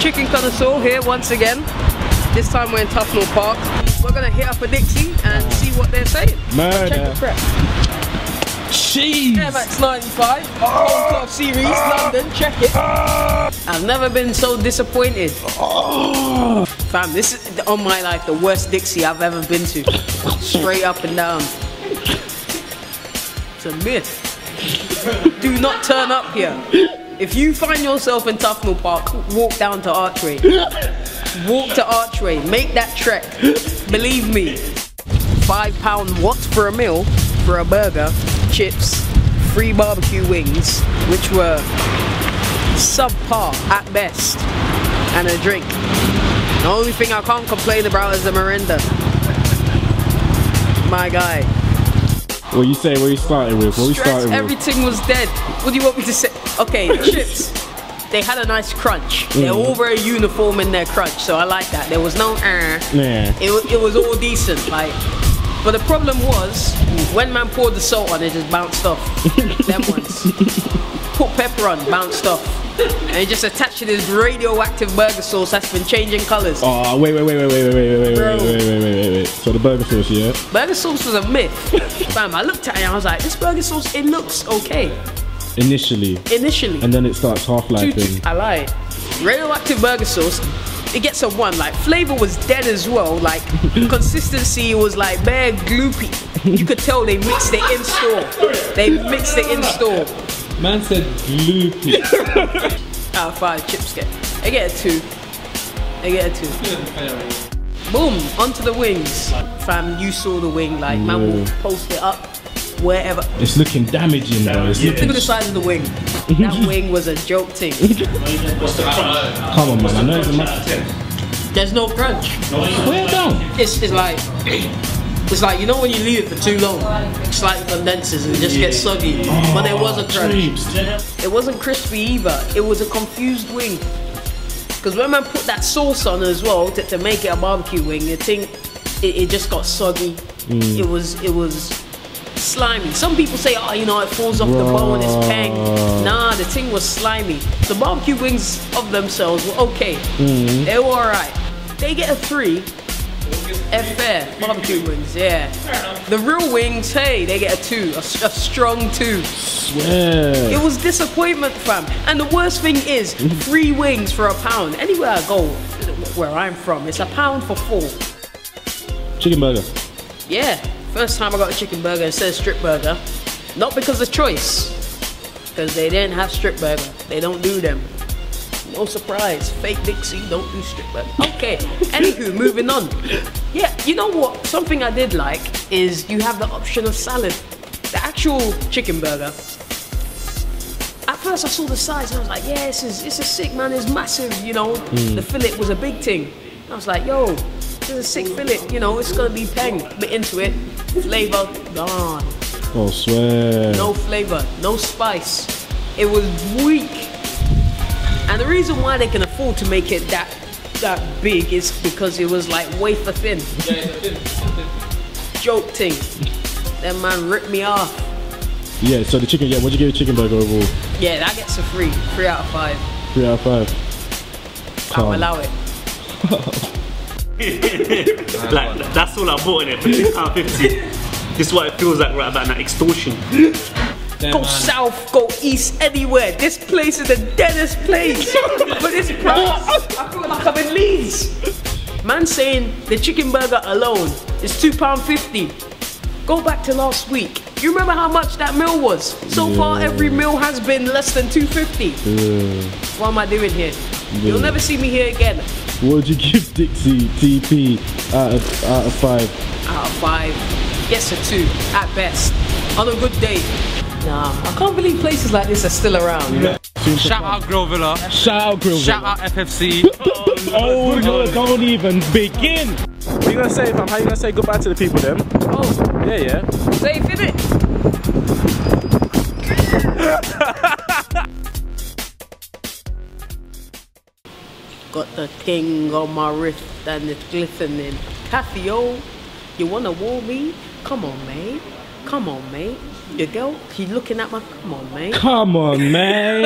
Chicken connoisseur here once again. This time we're in Tufnell Park. We're gonna hit up a Dixy and see what they're saying. Murder. Check the crep. Cheese. Air Max 95, Home Club Series, London, check it. I've never been so disappointed. Fam, this is, on my life, the worst Dixy I've ever been to. Straight up and down. It's a myth. Do not turn up here. If you find yourself in Tufnell Park, walk down to Archway. Walk to Archway, make that trek. Believe me. Five pound what for a meal? For a burger, chips, free barbecue wings, which were subpar at best, and a drink. The only thing I can't complain about is the Mirinda. My guy. What you say? What you starting with? What we starting with? everything was dead. What do you want me to say? Okay, chips. They had a nice crunch. They're Mm. all very uniform in their crunch, so I like that. There was no uh, Nah. it, it was all decent, like. But the problem was when man poured the salt on, it just bounced off. Them ones. Put pepper on, bounced off, and it just attached to this radioactive burger sauce that's been changing colors. Oh wait wait wait wait wait wait wait wait wait wait wait wait wait wait. So the burger sauce, yeah. Burger sauce was a myth. Fam, I looked at it and I was like, this burger sauce, it looks okay Initially, initially. and then it starts half Two- lifing. I lied. Radioactive burger sauce. It gets a one. Like flavor was dead as well. Like consistency was like bare gloopy. You could tell they mixed it in store. They mixed it in store. Man said gloopy. Out of five chips get. I get a two. I get a two. Boom, onto the wings. Fam, you saw the wing. Like man will post it up wherever. It's looking damaging though. It's Look looking. at the size of the wing. That wing was a joke thing. Come on, man. I know it's a massive. There's no crunch. Swear down. It's, it's like it's like you know when you leave it for too long, it slightly condenses and it just gets soggy. but there was a crunch. Dreams. It wasn't crispy either. It was a confused wing. Because when man put that sauce on as well to, to make it a barbecue wing, the thing it, it just got soggy. Mm. It was it was slimy. Some people say, oh, you know, it falls off the bone, it's pang. Nah, the thing was slimy. The barbecue wings of themselves were okay. Mm. They were alright. They get a three. F fair barbecue wings, yeah. The real wings, hey, they get a two, a, a strong two. Swear. It was disappointment, fam. And the worst thing is, free wings for a pound. Anywhere I go, where I'm from, it's a pound for four. Chicken burger. Yeah, first time I got a chicken burger, it says strip burger. Not because of choice, because they didn't have strip burger. They don't do them. No surprise, fake Dixy don't do strip burger. Okay, anywho, moving on. Yeah, you know what? Something I did like is you have the option of salad. The actual chicken burger. At first I saw the size and I was like, yeah, this is, this is sick, man. It's massive, you know. Hmm. The fillet was a big thing. I was like, yo, this is a sick fillet, you know, it's gonna be peng. Bit into it, flavor gone. Oh swear. No flavor, no spice. It was weak. And the reason why they can afford to make it that that big is because it was like wafer thin. Joke thing. That man ripped me off. Yeah. So the chicken. Yeah. What'd you give the chicken burger overall? Yeah, that gets a three. Three out of five. Three out of five. I'll Calm. allow it. like that's all I bought in it for two pound fifty. This is what it feels like right about that extortion. Go south, go east, anywhere. This place is the deadest place. For this price, I feel like I'm in Leeds. Man saying the chicken burger alone is £2.50. Go back to last week. You remember how much that meal was? So far, every meal has been less than 250. Yeah. What am I doing here? You'll never see me here again. What would you give Dixy TP out of out of five? Out of five, yes, a two at best. On a good day. Nah, I can't believe places like this are still around. Shout out Grill Villa. Shout out Grill. Shout out FFC. Oh, oh no, don't even begin. What are you gonna say, fam? How you gonna say goodbye to the people then? Oh, Yeah, yeah. safe, innit? Got the thing on my wrist and it's glistening. Casio, you wanna war me? Come on, mate. Come on, mate. Your girl, she looking at my. Come on, mate. Come on, man.